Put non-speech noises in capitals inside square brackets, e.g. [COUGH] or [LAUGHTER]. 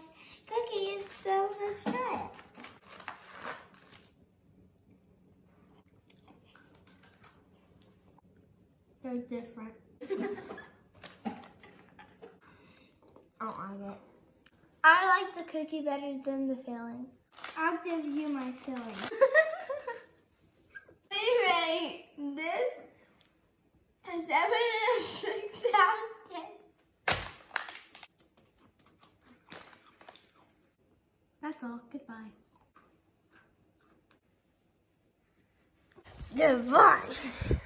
nice cookies, so let's try it. They're different. [LAUGHS] I don't like it. I like the cookie better than the filling. I'll give you my filling. [LAUGHS] Anyway, this is everything. That's all. Goodbye. Goodbye.